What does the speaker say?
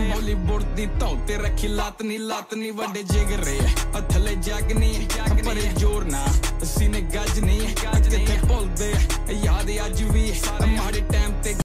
ਬਾਲੀਵੁੱਡ ਦੀ ਧੌ ਤੇ ਰੱਖੀ ਲੱਤ ਨਹੀਂ ਲੱਤ ਨਹੀਂ ਵੱਡੇ ਜਿਗਰੇ ਆ ਥੱਲੇ ਜੱਗ ਨਹੀਂ ਪਰ ਜੋਰ ਨਾ ਸੀਨੇ ਗੱਜ ਨਹੀਂ ਕਿੱਥੇ ਭੁੱਲਦੇ ਯਾਦ ਅੱਜ ਵੀ ਮਾੜੇ ਟਾਈਮ ਤੇ